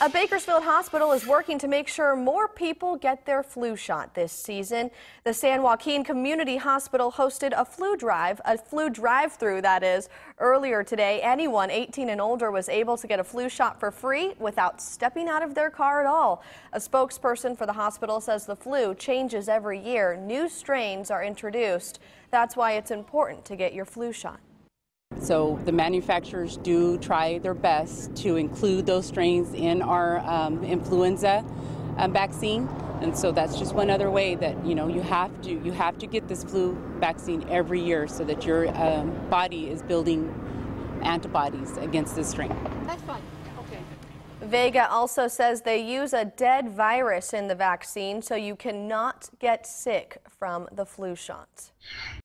A Bakersfield hospital is working to make sure more people get their flu shot this season. The San Joaquin Community Hospital hosted a flu drive, a flu drive-through that is. Earlier today, anyone 18 and older was able to get a flu shot for free without stepping out of their car at all. A spokesperson for the hospital says the flu changes every year. New strains are introduced. That's why it's important to get your flu shot. So the manufacturers do try their best to include those strains in our um, influenza um, vaccine. And so that's just one other way that you know you have to you have to get this flu vaccine every year so that your um, body is building antibodies against this strain. That's fine. Okay. Vega also says they use a dead virus in the vaccine so you cannot get sick from the flu shot.